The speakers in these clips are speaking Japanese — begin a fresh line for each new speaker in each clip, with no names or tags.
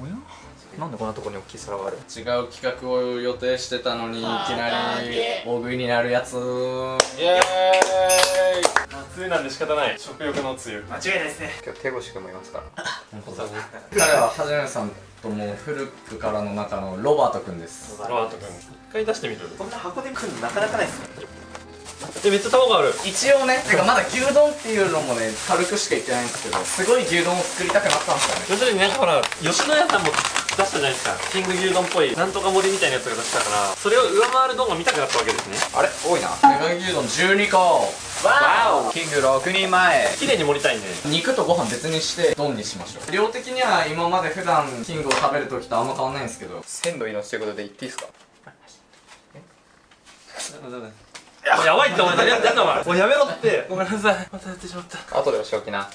おや？なんでこんなとこに大きい皿がある？
違う企画を予定してたのにいきなり大食いになるやつ。
イエーイ。梅雨なんで仕方ない。食欲の梅雨
間違いないですね。
今日手越くんもいますから。
彼ははじめさんとも古くからの中のロバートくんです。
ロバート君。一回出してみる。
こんな箱で食うのなかなかないですね
えめっちゃ卵ある。
一応ねてかまだ牛丼っていうのもね軽くしか言ってないんですけどすごい牛丼を作りたくなったんですよね。
要するになんかほら吉野家さんも出したじゃないですか。キング牛丼っぽいなんとか盛りみたいなやつが出したからそれを上回る丼が見たくなったわけですね。
あれ？多いな。
メガ牛丼12個。
わ
キング6人前。
お綺麗に盛りたいね。
肉とご飯別にして丼にしましょう。量的には今まで普段キングを食べる時とあんま変わんないんですけど。
鮮度命ということで言っていいですか？
やばいってお前何やってんのお前。もうやめろって。ごめんなさい。またやってしまった。
後でお仕置きな。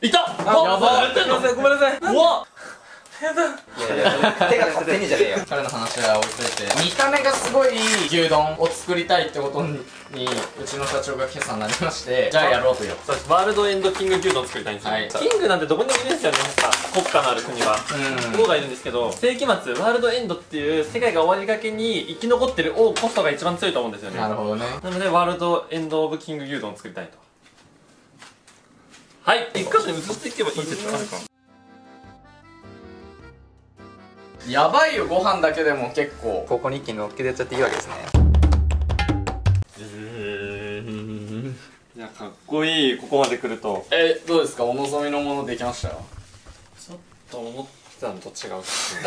い
たあ
やばい。
やってんのごめんなさい。うわやだ。
いやいや手が勝手にじゃねえよ。
彼の話は置いといて見た目がすごい牛丼を作りたいってことにうちの社長が今朝なりましてじゃあやろうとよ
そうです。ワールドエンドキング牛丼作りたいんですよ、
はい。
キングなんてどこにでもいるんですよね。国家のある国は。
うん。
王がいるんですけど世紀末ワールドエンドっていう世界が終わりがけに生き残ってる王こそが一番強いと思うんですよね。
なるほどね。
なのでワールドエンドオブキング牛丼を作りたいと。はい。一箇所に移していけばいいですか？
やばいよご飯だけでも結構。
ここに一気に乗っけてやっちゃっていいわけですね。
いやかっこいい。ここまで来ると。
えどうですか？お望みのものできました
ちょっと思ってたのと違う。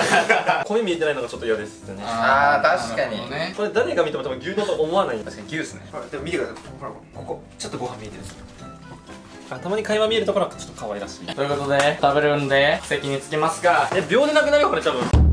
米見えてないのがちょっと嫌ですね。
あー確かに。
ね。
これ誰が見ても多分牛丼と思わない。
確かに牛ですね。
ほらでも見てください。ほらここちょっとご飯見えてるんですよ。
あたまに会話見えるところはちょっと可愛らし。い
ということで食べるんで席に着きますか。
え秒でなくなるよこれ多分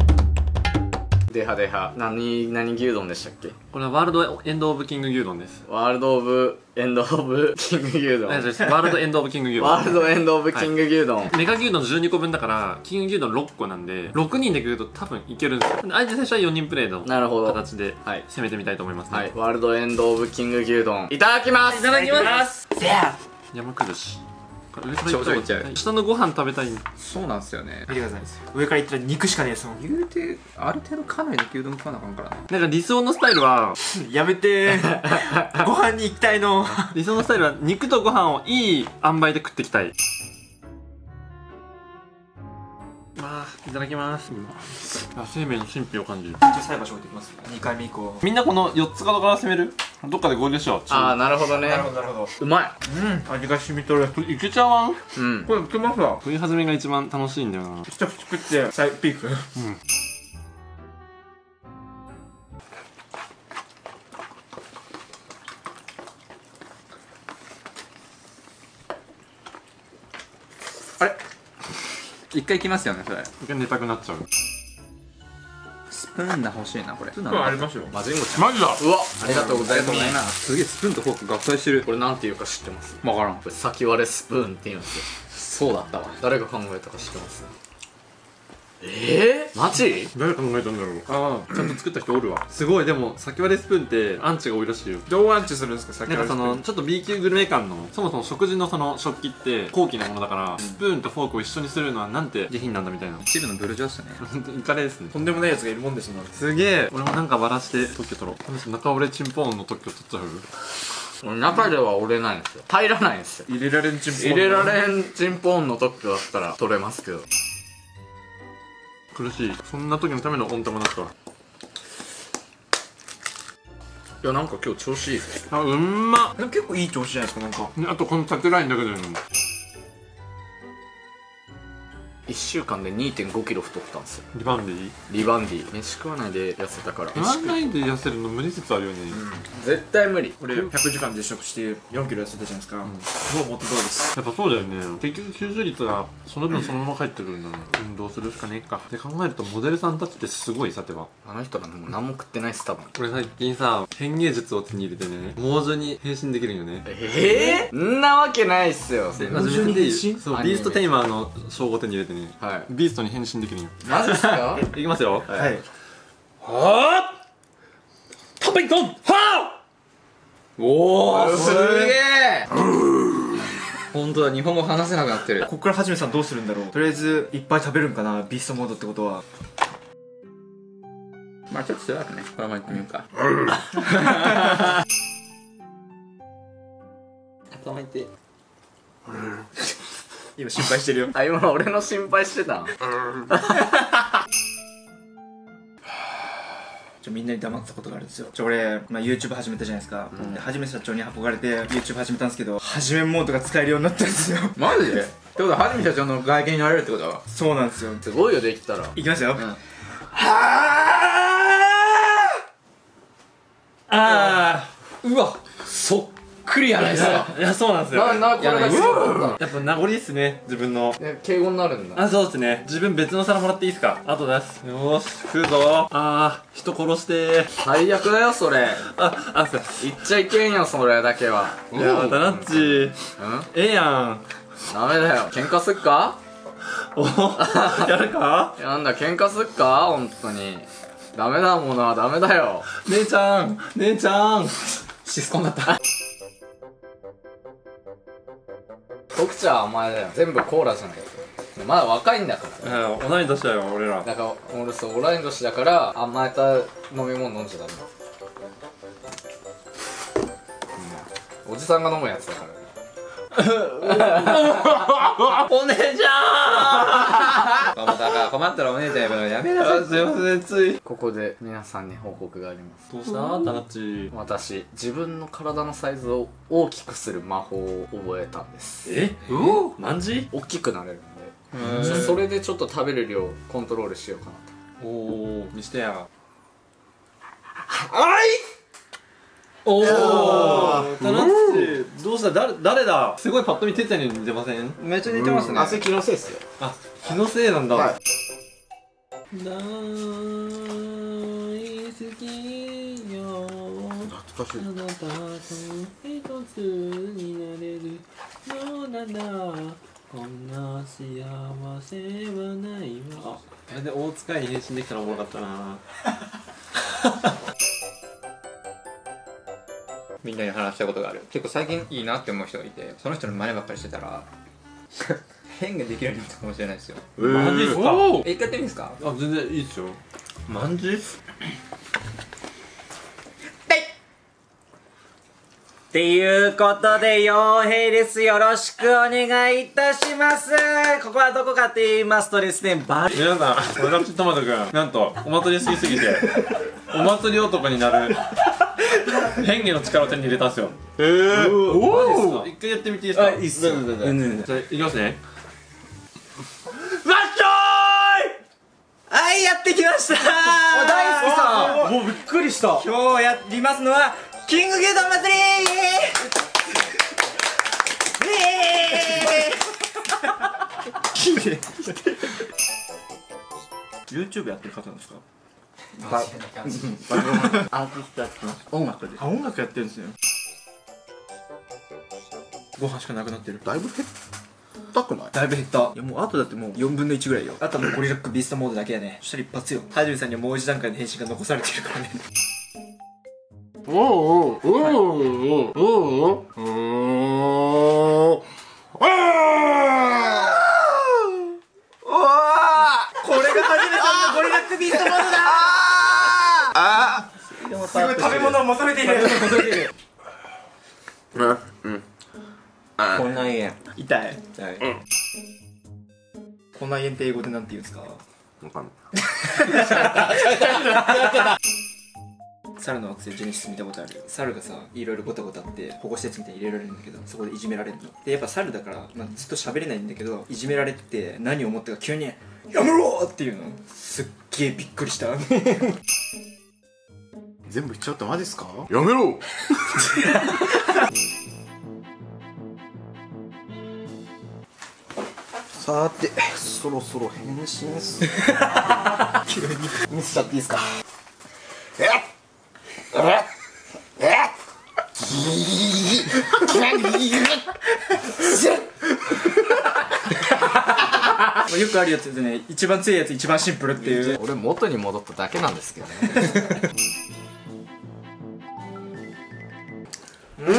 ではでは何何牛丼でしたっけ？
これは World End of King 牛丼です。
World of End of King 牛丼。
World End of King 牛丼。
World End of King 牛丼、
メガ牛丼12個分だからキング牛丼6個なんで6人で食うと多分いけるんですよ。あえて最初は4人プレイの
なるほど。
形で
はい。
攻めてみたいと思いますね、
はい。 World End of King 牛丼。いただきます。
いただきます。山崩し
頂上行っちゃう
はい下のご飯食べたい。
そうなんですよね。
見てください。上からいったら肉しかねえですもん
言うてある程度かなりの牛丼食わなあかんからな。
なんか理想のスタイルは
やめて。ご飯に行きたいの。
理想のスタイルは肉とご飯をいい塩梅で食っていきたいいただきます。あ生命の神秘を感じる。
じゃあ最後置いてきます。2回目以降。
みんなこの4つ角から攻める？どっかで合流しよう。
ああなるほどね。
なるほどなるほど。
うまい。
うん味が染みとる。
これいけちゃわん。
うん。
これいけますわ。
食い始めが一番楽しいんだよな。
一口食って最ピーク。
あ一回来ますよねそれ。
一回寝たくなっちゃう。
スプーンが欲しいなこれ。スプーン
あります？よ
マジンゴちゃん
マジだ？
うわありがとうございます。
す。げえスプーンとフォーク合体してる
これなんていうか知ってます？
わからん。
これ先割れスプーンって言うんですよそうだったわ。誰が考えたか知ってます？えー、マジ？
誰考えたんだろう。
あ
ちゃんと作った人おるわ。すごい。でも先割れスプーンってアンチが多いらしいよ。
あどうアンチするんですか？さっき
なんかそのちょっと B 級グルメ感のそもそも食事のその食器って高貴なものだから、スプーンとフォークを一緒にするのはなんて下品なんだみたいな。
一部のブルジョーっすね。
本当にイカレですね。
とんでもないやつがいるもんですもん。
すげえ。俺もなんかバラして特許取ろう。この人中折れチンポーンの特許取っちゃう。
中では折れないんですよ。入らないんですよ。
入れられんチンポン
入れられんチンポーンの特許だったら取れますけど
苦しい。そんな時のための温玉だった。わ
いやなんか今日調子いいですよ
あうんま
でも結構いい調子じゃないですかなんか。
ねあとこの縦ラインだけでいいの
1週間で2 5キロ太ったんですよ。
リバウンドいい
リバンディ。飯食わないで痩せたから。
リバウンドで痩せるの無理説あるよね、
絶対無理。
俺100時間実食して4キロ痩せたじゃないですか、もう元通りです。
やっぱそうだよね。結局吸収率がその分そのまま返ってくるんだな運動するしかねえか。って考えるとモデルさんたちってすごいさては。
あの人らもう何も食ってないっす多分。
俺最近さ変芸術を手に入れてね猛獣に変身できるんよね。
ええー、んなわけないっすよ。
で
猛獣に変身
そうビーストテイマーの称号手に入れてね
はい。
ビーストに変身できるんよ。
マジっすか？
いきますよ。
はい。
はあ食べんこんはあ
おおすげえ。
本当だ日本語話せなくなってる。
こっからはじめさんどうするんだろう。とりあえずいっぱい食べるんかなビーストモードってことは。
まあちょっとしばらくねこのまま行ってみようか。頭
今心配してるよ。
あ今俺の心配してた？
ちょみんなに黙ってたことがあるんですよ。ちょ俺、まあ、YouTube 始めたじゃないですか、ではじめ社長に憧れて YouTube 始めたんですけどはじめモードが使えるようになったんですよ。
マジで？ってことははじめ社長の外見になれるってこと？は
そうなんですよ。
すごいよできたら。
いきますよ、
ん。
あ
うわ。そっくりやないですか。
あいやそうなんですよ。
ななこれが
やっぱ名残ですね。自分の。
え敬語になるんだ。
あそうですね。自分別の皿もらっていいですか。あとです。よーし食うぞ。あー人殺して。
最悪だよそれ。
ああすいません
言っちゃいけんよそれだけは。い
やまたナッチ。
うん。
ええやん。
ダメだよ。喧嘩すっか？
おやるか？
なんだ喧嘩すっか？本当に。ダメだものはダメだよ。
姉ちゃん姉ちゃん。
シスコンだった
特茶はお前だよ。全部コーラじゃない。かまだ若いんだから。
うん同い年だよ俺ら。
だから俺そう同い年だから甘えた飲み物飲んじゃダメおじさんが飲むやつだから
お姉ちゃん
だから困ったらお姉ちゃんやめろやめな
あすいませんつい。
ここで皆さんに報告があります。
どうした？タナッチ。
私自分の体のサイズを大きくする魔法を覚えたんです。
え？うまんじ
大きくなれるんで。それでちょっと食べる量コントロールしようかなと。
おお見してや。
おお
タナッチどうした？誰誰だ？すごいパッと見哲也に似てません？
めっちゃ似てますね。
あそれ気のせいっすよ。
あ気のせいなんだ。
はい。
大好きよ。
懐かしい
あなたと一つになれるのならこんな幸せはないわ。ああれで大塚に変身できたらおもろかったな
みんなに話したことがある。結構最近いいなって思う人がいてその人の真似ばっかりしてたら 変ができるようになったかもしれないですよ。
マジっすか？
え一回やってみいいですか？
あ全然いいっすよ。マンジ
っていうことで、傭兵です。よろしくお願いいたします。ここはどこかと言いますとですね、バル
皆さん私トマトくんなんとお祭り好きすぎてお祭り男になる 変化の力を手に入れたんですよ。えー、おお一回やってみていいですか？いいっすよ。じゃあいきますね。
はい、やってきました。大好きさん。もうびっくりした。今日やりますのは、キングギルド祭り！イエーイ！
YouTube やってる方なんですか？
アーティストやってます音楽で
あ音楽やってるんですよご飯しかなくなってる
だいぶ減ったくない
だいぶ減ったいやもうあとだってもう4分の1ぐらいよあとはもうゴリラックビーストモードだけやねそしたら一発よはじ。めさんにはもう一段階の変身が残されてるからねお
おおおおおおおおおお
これがはじ。めさんのゴリラックビーストモードだすごい食べ物を求めている。
こんなんや
痛い。こんな円って英語でなんて言うんですか？
わかんない。
猿の惑星ジェネシス見たことある。猿がさいろいろゴタゴタって保護施設みたいに入れられるんだけどそこでいじめられるの。でやっぱ猿だから、まあ、ずっと喋れないんだけどいじめられてて何を思ったか急に「やめろ!」っていうの。すっげえびっくりした
全部いっちゃうってマジっすか？やめろ！さてそろそろ変身す。る 急に見せちゃっていいですか？えっ！えっ！え
よくあるやつでね。一番強いやつ一番シンプルっていう。
俺元に戻っただけなんですけどね
い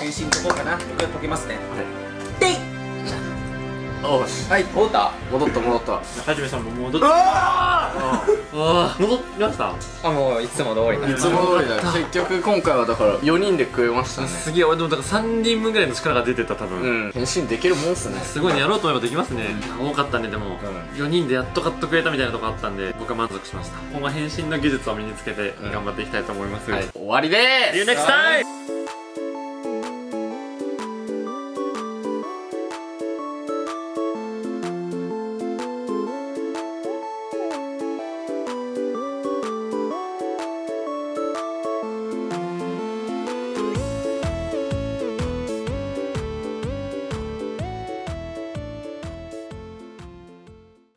変身解こうかな。僕は解けますね
おしはい戻った。
戻った戻った。
はじめさんも戻って。ああ戻りました？
あもういつも通り
いつも通りだよ。結局今回はだから4人で食えましたね。
すげえ俺でもだから3人分ぐらいの力が出てた多分、
うん。変身できるもんっすね。
すごいねやろうと思えばできますね、多かったねでも、4人でやっと買ってくれたみたいなとこあったんで僕は満足しました。今後変身の技術を身につけて頑張っていきたいと思います、
はい。終わりでーす。
See you next time!